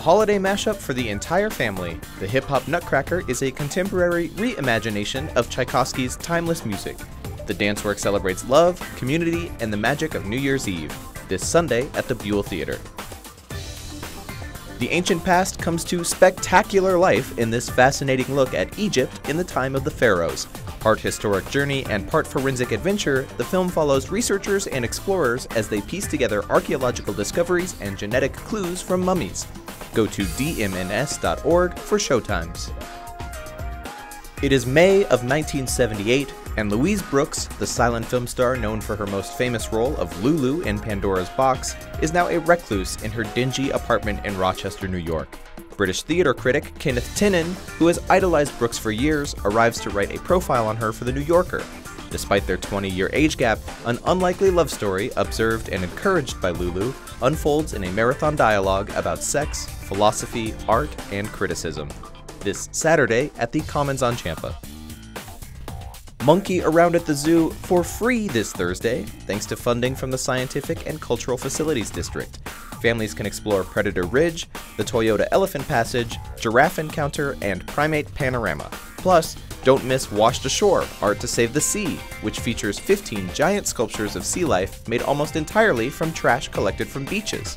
holiday mashup for the entire family, the Hip Hop Nutcracker is a contemporary reimagination of Tchaikovsky's timeless music. The dance work celebrates love, community, and the magic of New Year's Eve, this Sunday at the Buell Theater. The ancient past comes to spectacular life in this fascinating look at Egypt in the time of the pharaohs. Part historic journey and part forensic adventure, the film follows researchers and explorers as they piece together archaeological discoveries and genetic clues from mummies. Go to dmns.org for showtimes. It is May of 1978, and Louise Brooks, the silent film star known for her most famous role of Lulu in Pandora's Box, is now a recluse in her dingy apartment in Rochester, New York. British theater critic Kenneth Tynan, who has idolized Brooks for years, arrives to write a profile on her for The New Yorker. Despite their 20 year age gap, an unlikely love story, observed and encouraged by Lulu, unfolds in a marathon dialogue about sex, philosophy, art, and criticism. This Saturday at the Commons on Champa. Monkey around at the zoo for free this Thursday, thanks to funding from the Scientific and Cultural Facilities District. Families can explore Predator Ridge, the Toyota Elephant Passage, Giraffe Encounter, and Primate Panorama. Plus, don't miss Washed Ashore Art to Save the Sea, which features 15 giant sculptures of sea life made almost entirely from trash collected from beaches.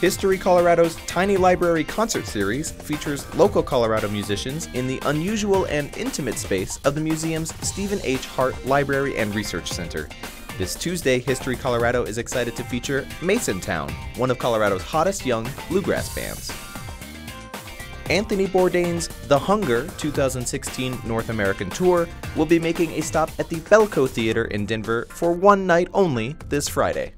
History Colorado's Tiny Library concert series features local Colorado musicians in the unusual and intimate space of the museum's Stephen H. Hart Library and Research Center. This Tuesday, History Colorado is excited to feature Masontown, one of Colorado's hottest young bluegrass bands. Anthony Bourdain's The Hunger 2016 North American Tour will be making a stop at the Bellco Theater in Denver for one night only this Friday.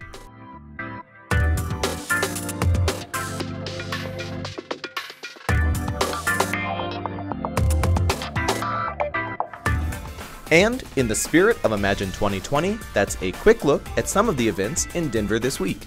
And in the spirit of Imagine 2020, that's a quick look at some of the events in Denver this week.